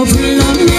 open love.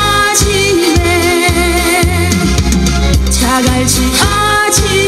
아침에 자갈치 아침